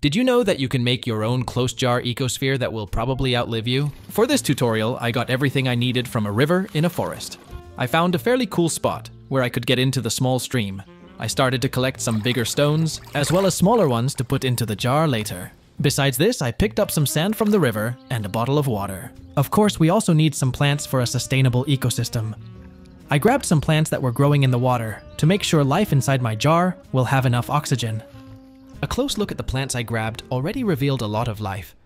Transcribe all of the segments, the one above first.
Did you know that you can make your own close jar ecosphere that will probably outlive you? For this tutorial, I got everything I needed from a river in a forest. I found a fairly cool spot where I could get into the small stream. I started to collect some bigger stones, as well as smaller ones to put into the jar later. Besides this, I picked up some sand from the river and a bottle of water. Of course, we also need some plants for a sustainable ecosystem. I grabbed some plants that were growing in the water to make sure life inside my jar will have enough oxygen. A close look at the plants I grabbed already revealed a lot of life.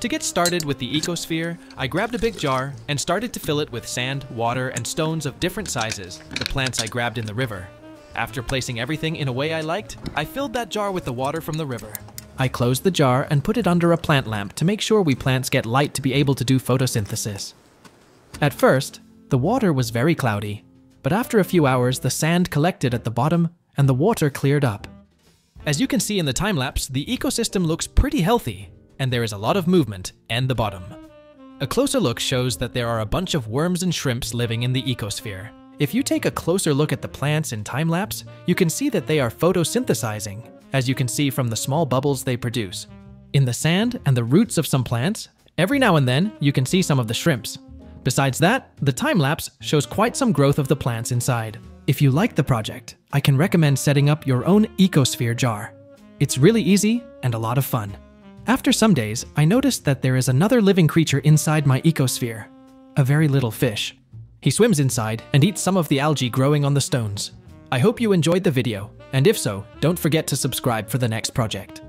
To get started with the ecosphere, I grabbed a big jar and started to fill it with sand, water, and stones of different sizes, the plants I grabbed in the river. After placing everything in a way I liked, I filled that jar with the water from the river. I closed the jar and put it under a plant lamp to make sure we plants get light to be able to do photosynthesis. At first, the water was very cloudy, but after a few hours the sand collected at the bottom and the water cleared up. As you can see in the time lapse, the ecosystem looks pretty healthy, and there is a lot of movement and the bottom. A closer look shows that there are a bunch of worms and shrimps living in the ecosphere. If you take a closer look at the plants in time lapse, you can see that they are photosynthesizing, as you can see from the small bubbles they produce. In the sand and the roots of some plants, every now and then you can see some of the shrimps. Besides that, the time lapse shows quite some growth of the plants inside. If you like the project, I can recommend setting up your own ecosphere jar. It's really easy and a lot of fun. After some days, I noticed that there is another living creature inside my ecosphere, a very little fish. He swims inside and eats some of the algae growing on the stones. I hope you enjoyed the video, and if so, don't forget to subscribe for the next project.